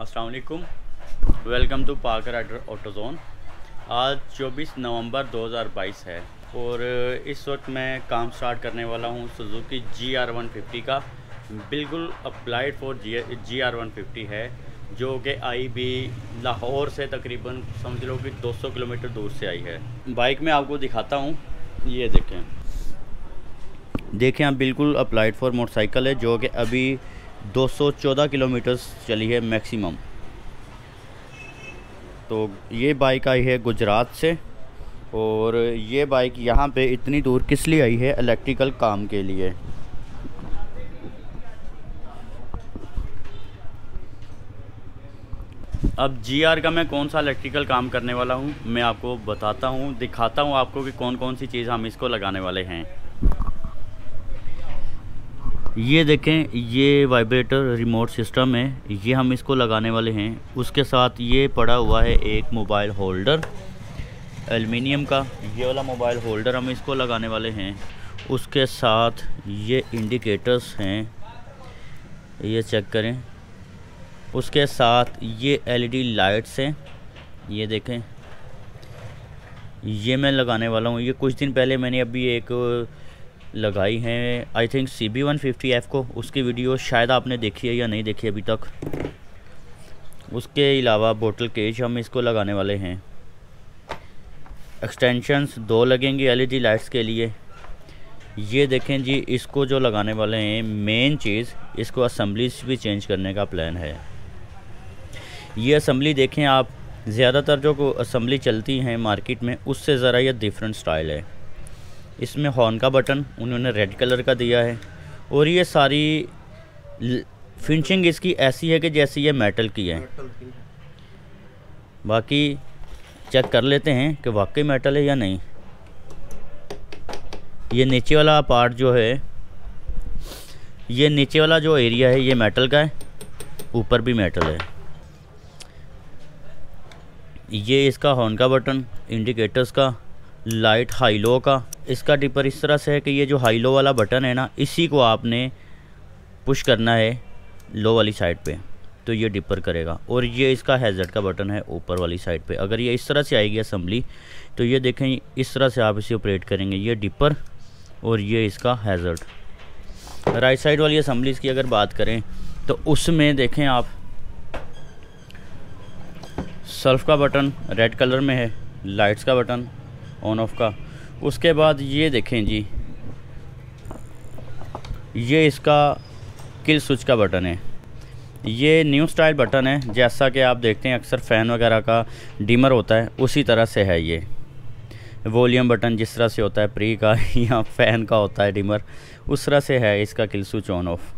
असलकुम welcome to Pak Rider Auto Zone आज 24 नवंबर 2022 है और इस वक्त मैं काम स्टार्ट करने वाला हूँ Suzuki G R one fifty का। बिल्कुल applied for G G R one fifty है, जो कि आई भी लाहौर से तकरीबन समझ लो कि 200 किलोमीटर दूर से आई है। बाइक में आपको दिखाता हूँ, ये देखें। देखें आप बिल्कुल अप्लाइड फॉर मोटरसाइकिल है, जो कि अभी 214 किलोमीटर चली है मैक्सिमम। तो ये बाइक आई है गुजरात से, और ये बाइक यहाँ पे इतनी दूर किस लिए आई है? इलेक्ट्रिकल काम के लिए। अब जी आर का मैं कौन सा इलेक्ट्रिकल काम करने वाला हूँ, मैं आपको बताता हूँ, दिखाता हूँ आपको कि कौन कौन सी चीज़ हम इसको लगाने वाले हैं। ये देखें, ये वाइब्रेटर रिमोट सिस्टम है, ये हम इसको लगाने वाले हैं। उसके साथ ये पड़ा हुआ है एक मोबाइल होल्डर एलुमिनियम का। ये वाला मोबाइल होल्डर हम इसको लगाने वाले हैं। उसके साथ ये इंडिकेटर्स हैं, ये चेक करें। उसके साथ ये एलईडी लाइट्स हैं, ये देखें। ये मैं लगाने वाला हूँ। ये कुछ दिन पहले मैंने अभी एक लगाई हैं। I think C B one fifty F को, उसकी वीडियो शायद आपने देखी है या नहीं देखी अभी तक। उसके अलावा बोटल केज हम इसको लगाने वाले हैं। एक्सटेंशंस दो लगेंगे एलईडी लाइट्स के लिए। ये देखें जी, इसको जो लगाने वाले हैं मेन चीज़, इसको असम्बलीज भी चेंज करने का प्लान है। ये असम्बली देखें आप, ज़्यादातर जो असम्बली चलती हैं मार्केट में, उससे ज़रा यह डिफरेंट स्टाइल है। इसमें हॉर्न का बटन उन्होंने रेड कलर का दिया है। और ये सारी फिनिशिंग इसकी ऐसी है कि जैसी ये मेटल की है। बाकी चेक कर लेते हैं कि वाकई मेटल है या नहीं। ये नीचे वाला पार्ट जो है ये नीचे वाला जो एरिया है ये मेटल का है ऊपर भी मेटल है। ये इसका हॉर्न का बटन इंडिकेटर्स का लाइट हाई लो का इसका डिपर इस तरह से है कि ये जो हाई लो वाला बटन है ना, इसी को आपने पुश करना है लो वाली साइड पे तो ये डिपर करेगा। और ये इसका हैज़र्ड का बटन है ऊपर वाली साइड पे। अगर ये इस तरह से आएगी असम्बली तो ये देखें, इस तरह से आप इसे ऑपरेट करेंगे। ये डिपर और ये इसका हैज़र्ड राइट साइड वाली असम्बली की अगर बात करें तो उसमें देखें आप सल्फ का बटन रेड कलर में है लाइट्स का बटन ऑन ऑफ़ का। उसके बाद ये देखें जी। ये इसका किल स्विच का बटन है। ये न्यू स्टाइल बटन है, जैसा कि आप देखते हैं अक्सर फ़ैन वगैरह का डिमर होता है, उसी तरह से है ये। वॉल्यूम बटन जिस तरह से होता है प्री का या फ़ैन का होता है डिमर उस तरह से है इसका किल स्विच ऑन ऑफ़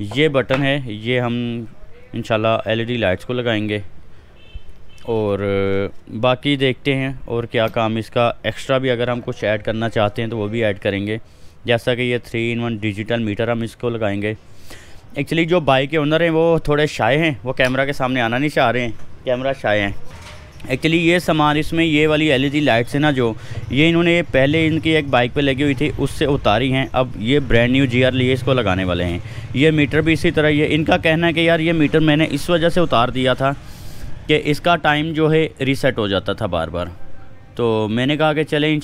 ये बटन है, ये हम इंशाल्लाह एलईडी लाइट्स को लगाएँगे। और बाकी देखते हैं और क्या काम इसका एक्स्ट्रा भी अगर हम कुछ ऐड करना चाहते हैं तो वो भी ऐड करेंगे। जैसा कि ये three in one digital meter हम इसको लगाएँगे। एक्चुअली जो बाइक के ओनर हैं वो थोड़े शाये हैं, वो कैमरा के सामने आना नहीं चाह रहे हैं कैमरा शाये हैं। एक्चुअली ये सामान इसमें ये वाली एलईडी लाइट्स है ना जो, ये इन्होंने पहले इनकी एक बाइक पे लगी हुई थी, उससे उतारी हैं। अब ये ब्रांड न्यू जी लिए इसको लगाने वाले हैं। ये मीटर भी इसी तरह, ये इनका कहना है कि यार ये मीटर मैंने इस वजह से उतार दिया था कि इसका टाइम जो है रीसेट हो जाता था बार बार तो मैंने कहा कि चले इन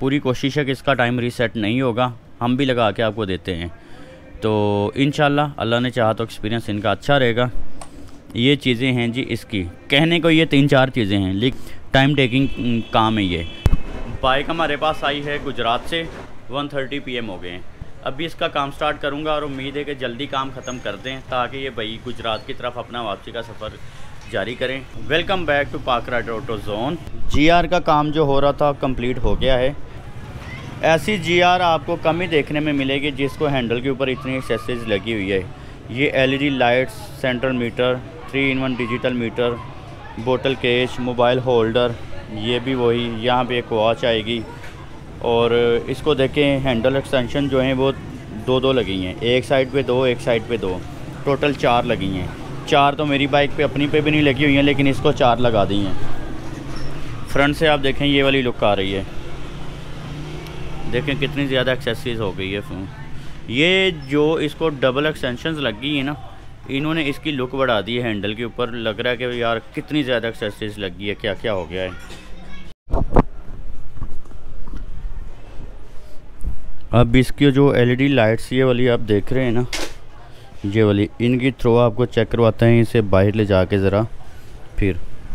पूरी कोशिश है कि इसका टाइम रीसेट नहीं होगा। हम भी लगा के आपको देते हैं। तो इन अल्लाह ने चाहा तो एक्सपीरियंस इनका अच्छा रहेगा। ये चीज़ें हैं जी इसकी। कहने को ये तीन चार चीज़ें हैं। लेकिन टाइम टेकिंग काम है ये। बाइक हमारे पास आई है गुजरात से 1:30 पीएम हो गए हैं। अभी इसका काम स्टार्ट करूँगा और उम्मीद है कि जल्दी काम ख़त्म कर दें ताकि ये भाई गुजरात की तरफ़ अपना वापसी का सफ़र जारी करें। Welcome back to Pak Rider Auto Zone GR का काम जो हो रहा था कंप्लीट हो गया है। ऐसी जीआर आपको कम ही देखने में मिलेगी, जिसको हैंडल के ऊपर इतनी एक्सेसरीज लगी हुई है। ये LED lights central meter three in one digital meter बोतल केश मोबाइल होल्डर ये भी वही, यहाँ पे एक वॉच आएगी। और इसको देखें हैंडल एक्सटेंशन जो हैं, वो दो दो लगी हैं। एक साइड पे दो, एक साइड पे दो। टोटल चार लगी हैं। चार तो मेरी बाइक पे अपनी पे भी नहीं लगी हुई हैं, लेकिन इसको चार लगा दी हैं। फ्रंट से आप देखें, ये वाली लुक आ रही है। देखें, कितनी ज़्यादा एक्सेसरीज हो गई है फ़ोन ये जो इसको डबल एक्सटेंशन लग गई है ना, इन्होंने इसकी लुक बढ़ा दी है हैंडल के ऊपर। लग रहा है कि यार, कितनी ज़्यादा एक्सेसरीज लगी है क्या क्या हो गया है। अब इसकी जो एलईडी लाइट्स ये वाली आप देख रहे हैं ना ये वाली इनकी थ्रो आपको चेक करवाते हैं इसे बाहर ले जाके ज़रा फिर।